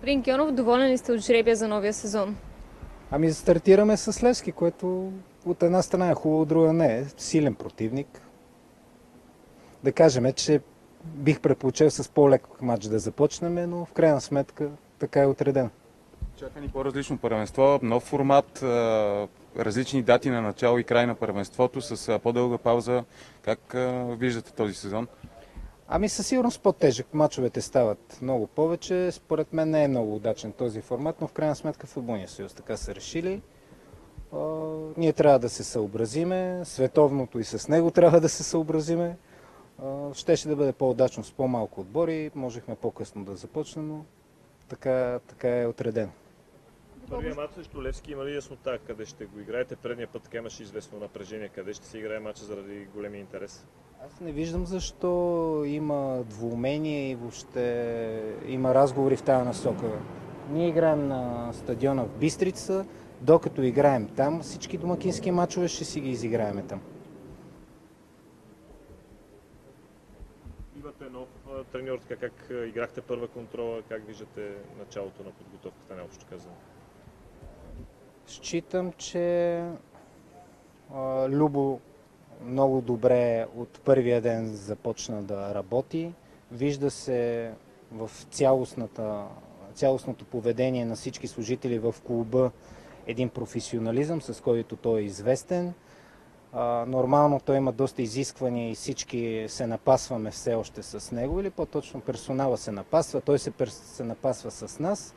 Господин Кионов, доволен ли сте от жребия за новия сезон? Ами стартираме с Левски, което от една страна е хубаво, от друга не е. Силен противник. Да кажем, че бих предпочел с по-лек матч да започнем, но в крайна сметка така е отредено. Чака ни по-различно първенство, нов формат, различни дати на начало и край на първенството с по-дълга пауза. Как виждате този сезон? Ами със сигурност по-тежък. Мачовете стават много повече. Според мен не е много удачен този формат, но в крайна сметка футболния съюз така са решили. А, ние трябва да се съобразиме, световното и с него трябва да се съобразиме. Щеше да бъде по-удачно с по-малко отбори, можехме по-късно да започнем, но така, така е отредено. Първият матч срещу Левски има ли яснота къде ще го играете? Предния път така имаше известно напрежение. Къде ще се играе матча заради големия интерес? Аз не виждам защо има двумение и въобще има разговори в тази насока. Ние играем на стадиона в Бистрица, докато играем там, всички домакински матчове ще си ги изиграеме там. Имате нов треньор, така как играхте първа контрола, как виждате началото на подготовката, не общо казано? Считам, че а, Любо много добре от първия ден започна да работи. Вижда се в цялостното поведение на всички служители в клуба един професионализъм, с който той е известен. А, нормално той има доста изисквания и всички се напасваме все още с него, или по-точно персонала се напасва, той се, се напасва с нас.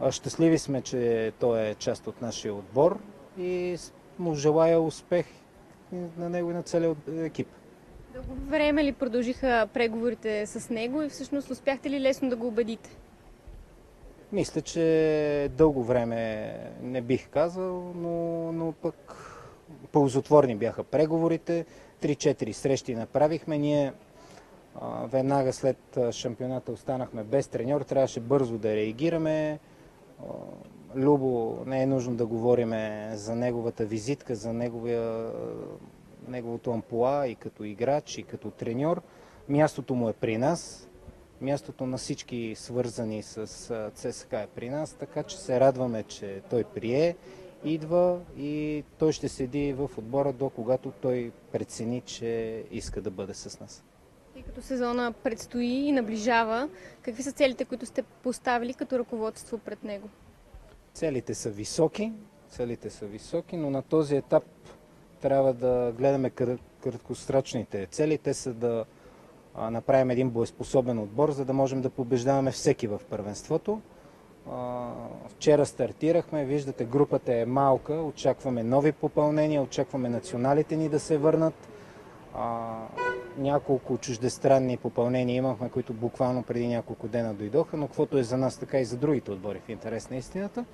А, щастливи сме, че той е част от нашия отбор и му желая успех на него и на целия екип. Дълго време ли продължиха преговорите с него и всъщност успяхте ли лесно да го убедите? Мисля, че дълго време не бих казал, но, но пък ползотворни бяха преговорите. 3-4 срещи направихме. Ние а, веднага след шампионата останахме без треньор. Трябваше бързо да реагираме. А, Любо не е нужно да говорим за неговата визитка, за неговия, неговото ампула и като играч, и като треньор. Мястото му е при нас. Мястото на всички свързани с ЦСКА е при нас, така че се радваме, че той прие, идва и той ще седи в отбора до когато той прецени, че иска да бъде с нас. Тъй като сезона предстои и наближава, какви са целите, които сте поставили като ръководство пред него? Целите са високи, целите са високи, но на този етап трябва да гледаме краткосрочните цели. Те са да направим един боеспособен отбор, за да можем да побеждаваме всеки в първенството. Вчера стартирахме, виждате групата е малка, очакваме нови попълнения, очакваме националите ни да се върнат. Няколко чуждестранни попълнения имахме, които буквално преди няколко дена дойдоха, но каквото е за нас, така и за другите отбори в интерес на истината.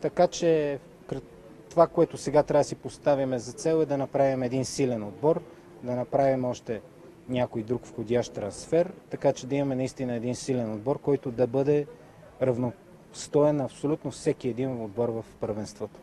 Така че това, което сега трябва да си поставим за цел е да направим един силен отбор, да направим още някой друг входящ трансфер, така че да имаме наистина един силен отбор, който да бъде равностоен на абсолютно всеки един отбор в първенството.